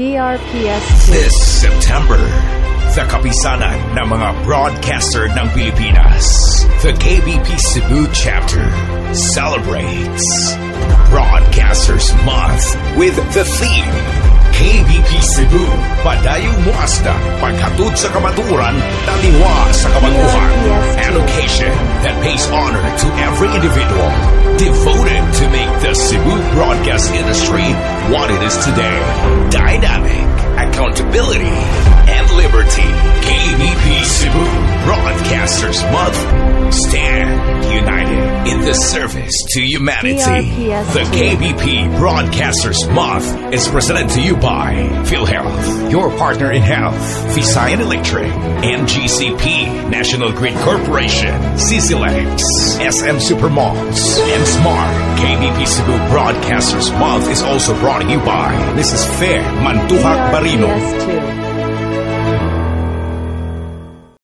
DRPS2. This September, the kapisanan ng mga broadcaster ng Pilipinas, the KBP Cebu chapter, celebrates Broadcasters Month with the theme KBP Cebu, Padayong Muasta, Paghatod sa Kamaturan, Taliwa sa Kabaguhan, Education that pays honor to every individual, devoted to make the Cebu broadcast industry what it is today. Dynamic, accountability, and liberty. KBP Cebu Broadcasters Month. Stand united in the service to humanity. DRPS2. The KBP Broadcasters Month is presented to you by PhilHealth, your partner in health, Visayan Electric, NGCP, National Grid Corporation, CCLEX, SM Supermalls, and Smart. KBP Cebu Broadcasters Month is also brought to you by Mrs. Fair Mantuhak Barino, DRPS2.